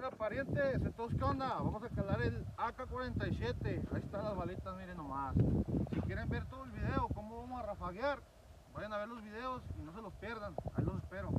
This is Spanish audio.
onda parientes? Entonces, ¿qué onda? Vamos a calar el AK-47. Ahí están las balitas, miren nomás. Si quieren ver todo el video, cómo vamos a rafaguear, vayan a ver los videos y no se los pierdan. Ahí los espero.